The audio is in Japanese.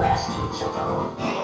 増やしていきよう。